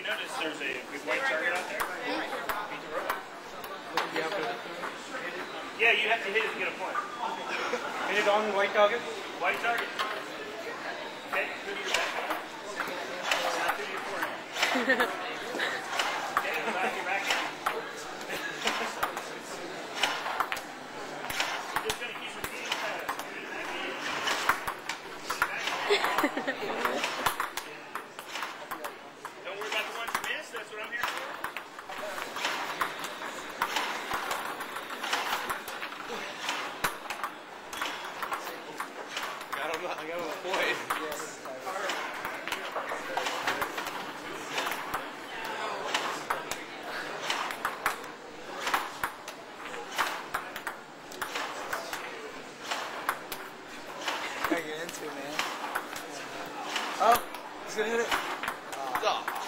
you notice, there's a big white target out there. Yeah, you have to hit it to get a point. hit it on the white target? White target. Okay, good to your back. Not your okay, I don't know. I got a point. Gotta get into it, man. Oh, he's gonna hit it. Oh.